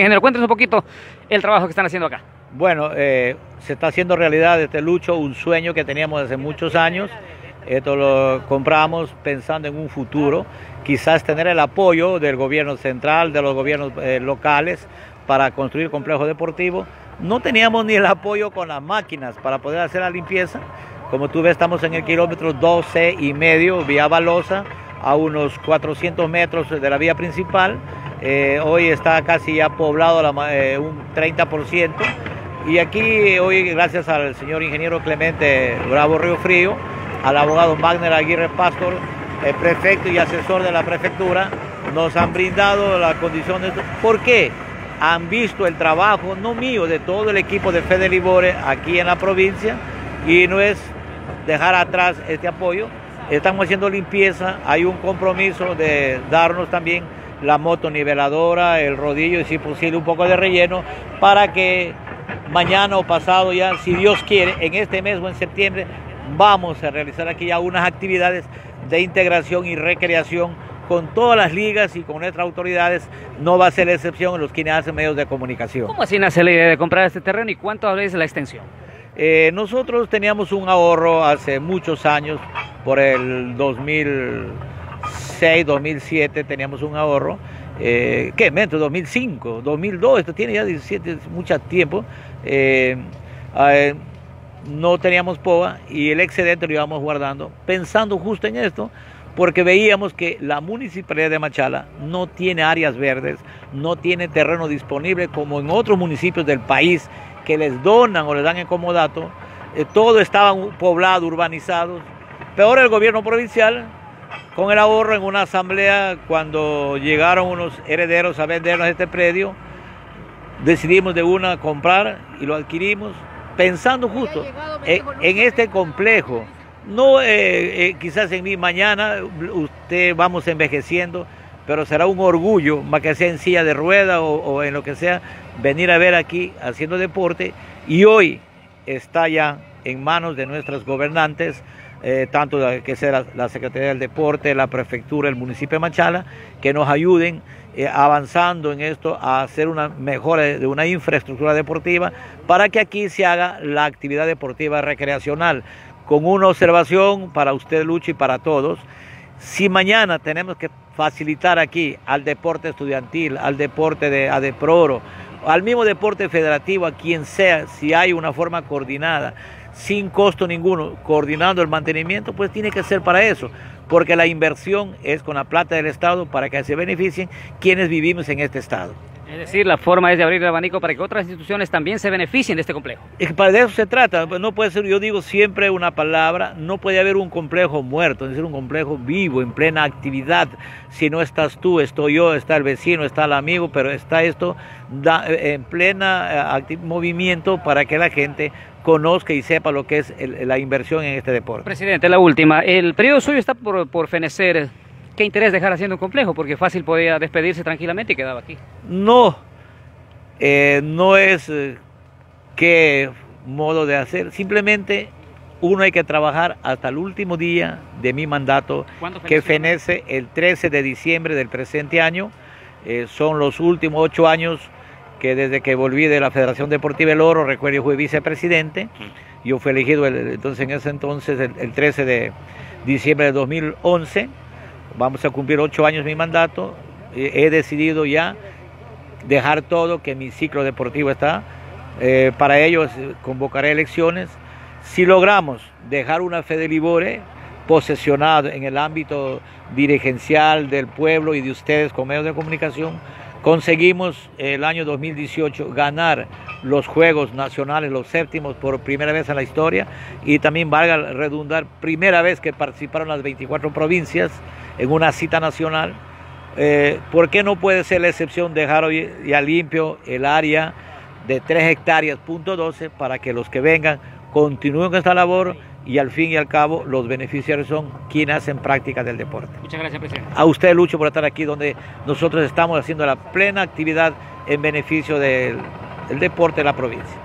ingeniero, cuéntenos un poquito el trabajo que están haciendo acá. Bueno, eh, se está haciendo realidad este lucho, un sueño que teníamos hace muchos años. Esto lo compramos pensando en un futuro, quizás tener el apoyo del gobierno central, de los gobiernos eh, locales para construir complejo deportivo. No teníamos ni el apoyo con las máquinas para poder hacer la limpieza. Como tú ves, estamos en el kilómetro 12 y medio, vía Balosa, a unos 400 metros de la vía principal. Eh, hoy está casi ya poblado eh, un 30%. Y aquí hoy, gracias al señor ingeniero Clemente Bravo Río Frío, al abogado Magner Aguirre Pastor, el prefecto y asesor de la prefectura, nos han brindado las condiciones. ¿Por qué? Han visto el trabajo, no mío, de todo el equipo de Fede Libore aquí en la provincia y no es dejar atrás este apoyo. Estamos haciendo limpieza, hay un compromiso de darnos también la moto niveladora, el rodillo y si posible un poco de relleno para que mañana o pasado ya, si Dios quiere, en este mes o en septiembre, vamos a realizar aquí ya unas actividades de integración y recreación con todas las ligas y con nuestras autoridades. No va a ser la excepción en los quienes hacen medios de comunicación. ¿Cómo así nace la idea de comprar este terreno y cuánto es la extensión? Eh, nosotros teníamos un ahorro hace muchos años, por el 2006, 2007 teníamos un ahorro, eh, ¿qué? Menos, 2005, 2002, esto tiene ya 17, mucho tiempo. Eh, no teníamos POA y el excedente lo íbamos guardando, pensando justo en esto, porque veíamos que la municipalidad de Machala no tiene áreas verdes, no tiene terreno disponible como en otros municipios del país que les donan o les dan en comodato, eh, todo estaba poblado, urbanizado. Peor el gobierno provincial, con el ahorro en una asamblea, cuando llegaron unos herederos a vendernos este predio, decidimos de una comprar y lo adquirimos, pensando justo en, este complejo. No eh, eh, quizás en mi mañana usted vamos envejeciendo, pero será un orgullo, más que sea en silla de rueda o, en lo que sea, venir a ver aquí haciendo deporte y hoy está ya en manos de nuestras gobernantes, eh, tanto que sea la, Secretaría del Deporte, la Prefectura, el municipio de Machala, que nos ayuden eh, avanzando en esto a hacer una mejora de una infraestructura deportiva para que aquí se haga la actividad deportiva recreacional. Con una observación para usted, Lucho, y para todos, si mañana tenemos que facilitar aquí al deporte estudiantil, al deporte de ADEPRORO, al mismo deporte federativo, a quien sea, si hay una forma coordinada, sin costo ninguno, coordinando el mantenimiento, pues tiene que ser para eso, porque la inversión es con la plata del Estado para que se beneficien quienes vivimos en este Estado. Es decir, la forma es de abrir el abanico para que otras instituciones también se beneficien de este complejo. Y para eso se trata, pues no puede ser, yo digo siempre una palabra, no puede haber un complejo muerto, es decir, un complejo vivo, en plena actividad. Si no estás tú, estoy yo, está el vecino, está el amigo, pero está esto en plena eh, movimiento para que la gente conozca y sepa lo que es la inversión en este deporte. Presidente, la última, el periodo suyo está por, por fenecer ¿Qué interés dejar haciendo un complejo? Porque fácil podía despedirse tranquilamente y quedaba aquí. No, eh, no es eh, qué modo de hacer. Simplemente uno hay que trabajar hasta el último día de mi mandato, que fenece el 13 de diciembre del presente año. Eh, son los últimos ocho años que desde que volví de la Federación Deportiva El Oro, recuerdo, yo fui vicepresidente. Yo fui elegido entonces en ese entonces, el, el 13 de diciembre de 2011 Vamos a cumplir ocho años mi mandato. He decidido ya dejar todo, que mi ciclo deportivo está. Eh, para ello convocaré elecciones. Si logramos dejar una Fede Libore posesionada en el ámbito dirigencial del pueblo y de ustedes con medios de comunicación, conseguimos el año 2018 ganar los Juegos Nacionales, los séptimos por primera vez en la historia y también valga redundar, primera vez que participaron las 24 provincias en una cita nacional. Eh, ¿Por qué no puede ser la excepción dejar hoy ya limpio el área de 3 hectáreas, punto 12, para que los que vengan continúen con esta labor y al fin y al cabo los beneficiarios son quienes hacen práctica del deporte. Muchas gracias, presidente. A usted, Lucho, por estar aquí donde nosotros estamos haciendo la plena actividad en beneficio del, del deporte de la provincia.